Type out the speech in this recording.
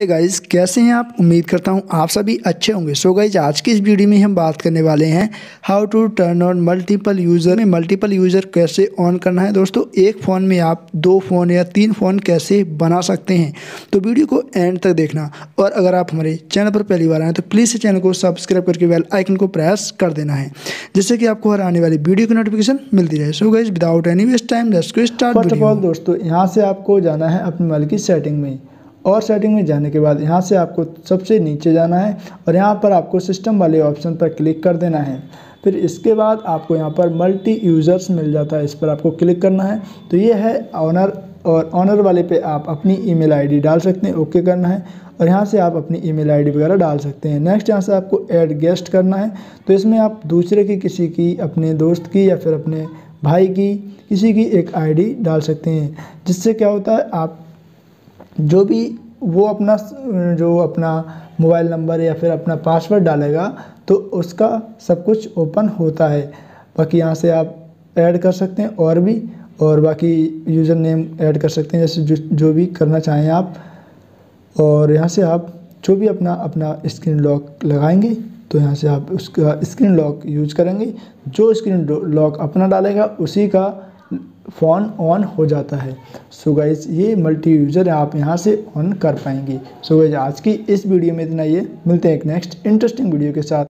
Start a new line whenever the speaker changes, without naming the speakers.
Guys कैसे हैं आप? उम्मीद करता हूँ आप सभी अच्छे होंगे। सो so गाइज़ आज की इस वीडियो में हम बात करने वाले हैं how to turn on multiple user में मल्टीपल यूज़र कैसे ऑन करना है। दोस्तों एक फ़ोन में आप दो फ़ोन या तीन फ़ोन कैसे बना सकते हैं तो वीडियो को एंड तक देखना। और अगर आप हमारे चैनल पर पहली बार आए तो प्लीज़ इस चैनल को सब्सक्राइब करके वेल आइकन को प्रेस कर देना है जिससे कि आपको हर आने वाली वीडियो की नोटिफिकेशन मिलती रहे। So guys without any waste time let's go start
first of all दोस्तों यहाँ से आपको जाना है अपने मोबाइल की सेटिंग में। और सेटिंग में जाने के बाद यहाँ से आपको सबसे नीचे जाना है और यहाँ पर आपको सिस्टम वाले ऑप्शन पर क्लिक कर देना है। फिर इसके बाद आपको यहाँ पर मल्टी यूज़र्स मिल जाता है, इस पर आपको क्लिक करना है। तो ये है ऑनर और ऑनर वाले पे आप अपनी ईमेल आईडी डाल सकते हैं ओके करना है। और यहाँ से आप अपनी ईमेल आईडी वगैरह डाल सकते हैं। नेक्स्ट यहाँ से आपको ऐड गेस्ट करना है। तो इसमें आप दूसरे की, किसी की, अपने दोस्त की या फिर अपने भाई की, किसी की एक आईडी डाल सकते हैं। जिससे क्या होता है, आप जो भी वो अपना जो अपना मोबाइल नंबर या फिर अपना पासवर्ड डालेगा तो उसका सब कुछ ओपन होता है। बाकी यहाँ से आप ऐड कर सकते हैं और भी, और बाकी यूज़र नेम ऐड कर सकते हैं, जैसे जो जो भी करना चाहें आप। और यहाँ से आप जो भी अपना अपना स्क्रीन लॉक लगाएँगे तो यहाँ से आप उसका स्क्रीन लॉक यूज़ करेंगे। जो स्क्रीन लॉक अपना डालेगा, उसी का फ़ोन ऑन हो जाता है। सो गाइज़ ये मल्टी यूज़र आप यहाँ से ऑन कर पाएँगे। सो गाइज़ आज की इस वीडियो में इतना ये मिलते हैं एक नेक्स्ट इंटरेस्टिंग वीडियो के साथ।